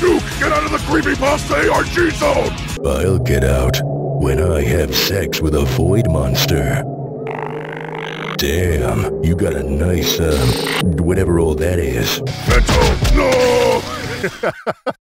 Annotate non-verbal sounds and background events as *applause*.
Duke, get out of the creepypasta ARG zone! I'll get out when I have sex with a void monster. Damn, you got a nice, um, whatever all that is. Mental, no! *laughs*